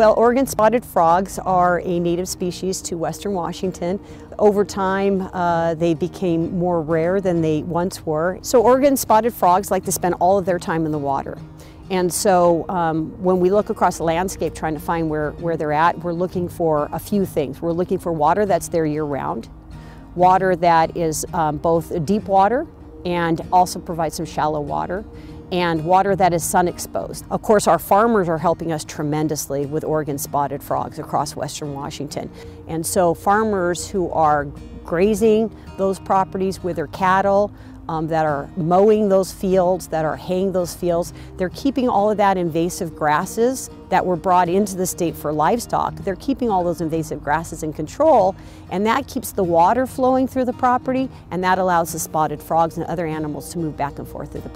Well, Oregon spotted frogs are a native species to western Washington. Over time, uh, they became more rare than they once were. So Oregon spotted frogs like to spend all of their time in the water. And so um, when we look across the landscape trying to find where, where they're at, we're looking for a few things. We're looking for water that's there year round, water that is um, both deep water and also provides some shallow water and water that is sun exposed. Of course, our farmers are helping us tremendously with Oregon spotted frogs across western Washington. And so farmers who are grazing those properties with their cattle, um, that are mowing those fields, that are haying those fields. They're keeping all of that invasive grasses that were brought into the state for livestock. They're keeping all those invasive grasses in control and that keeps the water flowing through the property and that allows the spotted frogs and other animals to move back and forth through the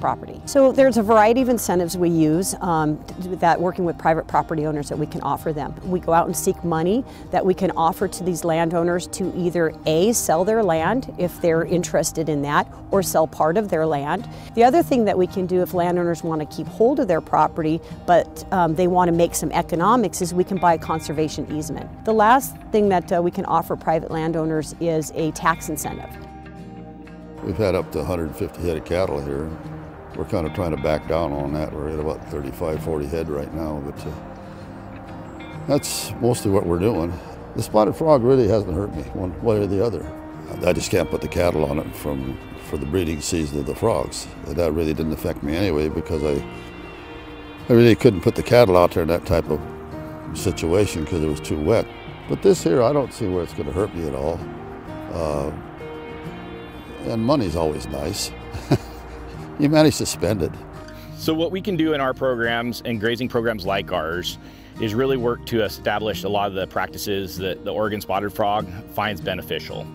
property. So there's a variety of incentives we use um, that working with private property owners that we can offer them. We go out and seek money that we can offer to these landowners to either A, sell their land if they're interested in that or sell part of their land. The other thing that we can do if landowners want to keep hold of their property but um, they want to make some economics is we can buy a conservation easement. The last thing that uh, we can offer private landowners is a tax incentive. We've had up to 150 head of cattle here. We're kind of trying to back down on that. We're at about 35, 40 head right now, but uh, that's mostly what we're doing. The spotted frog really hasn't hurt me one way or the other. I just can't put the cattle on it from for the breeding season of the frogs. That really didn't affect me anyway because I I really couldn't put the cattle out there in that type of situation because it was too wet. But this here, I don't see where it's going to hurt me at all. Uh, and money's always nice. you manage to spend it. So what we can do in our programs and grazing programs like ours is really work to establish a lot of the practices that the Oregon spotted frog finds beneficial.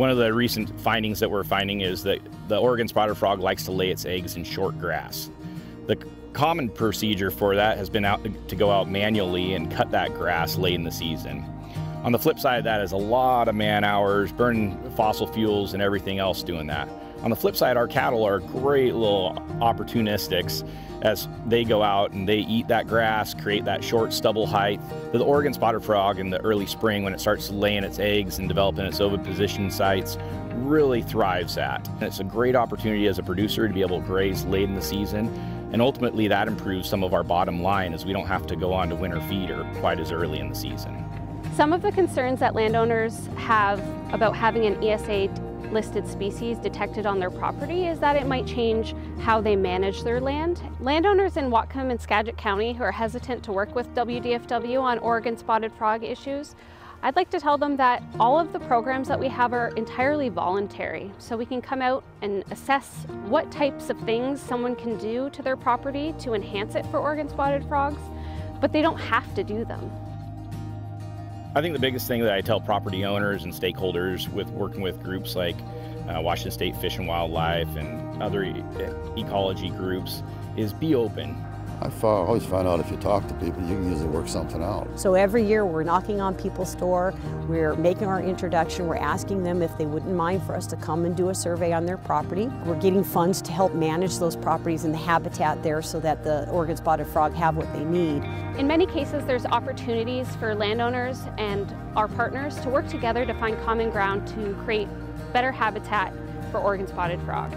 One of the recent findings that we're finding is that the Oregon spotted frog likes to lay its eggs in short grass. The common procedure for that has been out to go out manually and cut that grass late in the season. On the flip side of that is a lot of man hours, burning fossil fuels and everything else doing that. On the flip side, our cattle are great little opportunistics as they go out and they eat that grass, create that short stubble height the Oregon spotted frog in the early spring when it starts laying its eggs and developing its oviposition sites really thrives at. And it's a great opportunity as a producer to be able to graze late in the season and ultimately that improves some of our bottom line as we don't have to go on to winter feeder quite as early in the season. Some of the concerns that landowners have about having an ESA listed species detected on their property is that it might change how they manage their land. Landowners in Whatcom and Skagit County who are hesitant to work with WDFW on Oregon spotted frog issues I'd like to tell them that all of the programs that we have are entirely voluntary. So we can come out and assess what types of things someone can do to their property to enhance it for Oregon spotted frogs, but they don't have to do them. I think the biggest thing that I tell property owners and stakeholders with working with groups like uh, Washington State Fish and Wildlife and other e ecology groups is be open. I always find out if you talk to people, you can usually work something out. So every year we're knocking on people's door, we're making our introduction, we're asking them if they wouldn't mind for us to come and do a survey on their property. We're getting funds to help manage those properties and the habitat there so that the Oregon spotted frog have what they need. In many cases there's opportunities for landowners and our partners to work together to find common ground to create better habitat for Oregon spotted frogs.